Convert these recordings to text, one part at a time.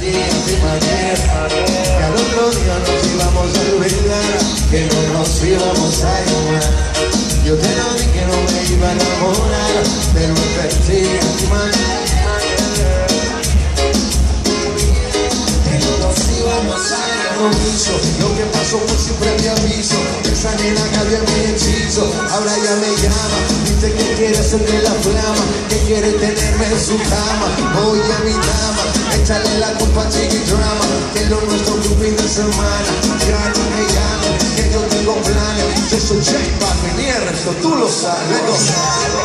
que al otro día nos íbamos a olvidar, que no nos íbamos a llamar. Yo te lo dije que no me iba a enamorar, pero a ti manera que no nos íbamos a compromiso. Lo que pasó fue siempre mi aviso. Esa nena cambió mi hechizo. Ahora ya me llama. Dice que quiere hacerme la flama. Que quiere tenerme en su cama. Voy a mi dama. Échale la culpa a Chiqui Drama. Que lo nuestro un fin de semana. Ya no me llamen. Que yo tengo planes. Yo soy J Balvin y el resto tú lo sabes.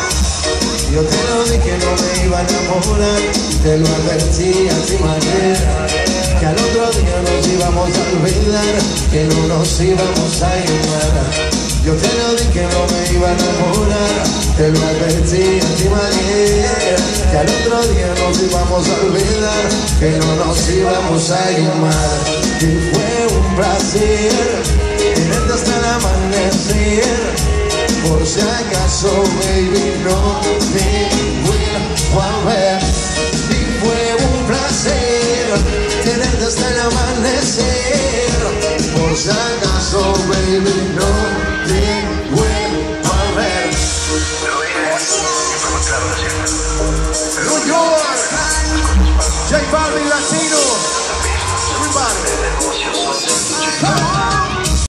Yo te lo dije que no me iba a enamorar, te lo advertí a ti manera, que al otro día nos íbamos a olvidar, que no nos íbamos a llamar. Yo te lo dije que no me iba a enamorar, te lo advertí nos íbamos a olvidar, que no nos íbamos a llamar. Y fue un placer tenerte hasta el amanecer. Por si acaso, baby, no te vuelvo a ver. Y fue un placer tenerte hasta el amanecer. Por si acaso, baby, no te J Balvin Latino, everybody.